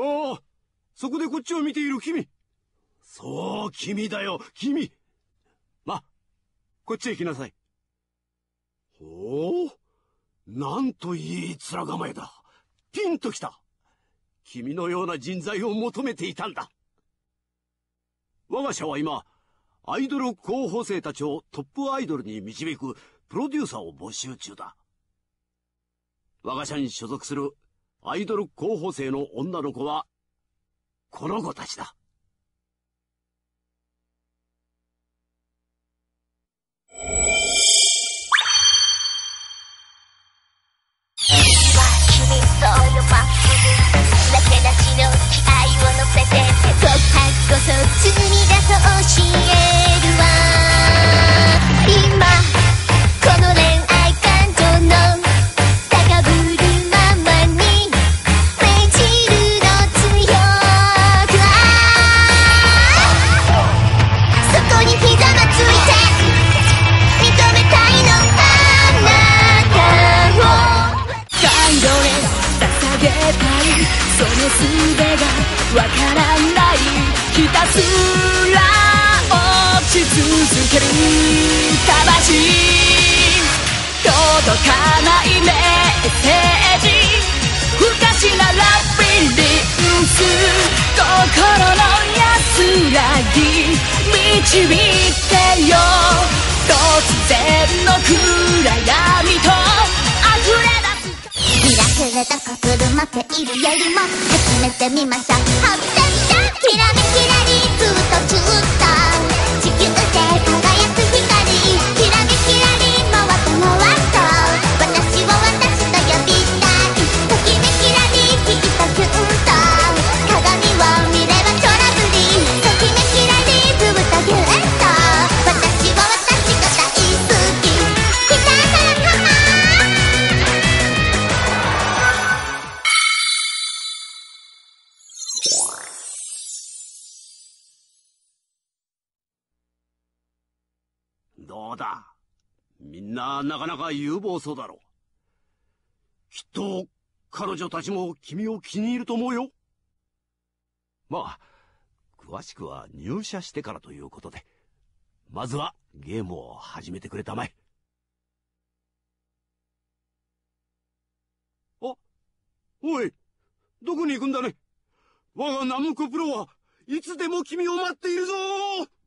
ああ、そこでこっちを見ている君。そう、君だよ、君。ま、こっちへ来なさい。おお、なんといい面構えだ。ピンときた。君のような人材を求めていたんだ。我が社は今、アイドル候補生たちをトップアイドルに導くプロデューサーを募集中だ。我が社に所属するアイドル候補生の女の子は、この子たちだ。君そうよまっすぐなけなしの気合を乗せてあなたを」「太陽へ捧げたいそのすべが分からないひたすら落ち続ける魂届かないメッセージ不可思なラビリングス心の安らぎ。導いてよ。突然の暗闇と溢れ出す。ミラクルどこ車っているよりも始めてみましょうどうだ？みんななかなか有望そうだろう。きっと彼女たちも君を気に入ると思うよ。まあ、詳しくは入社してからということで、まずはゲームを始めてくれたまえ。あ、おい、どこに行くんだね？我がナムコプロはいつでも君を待っているぞ「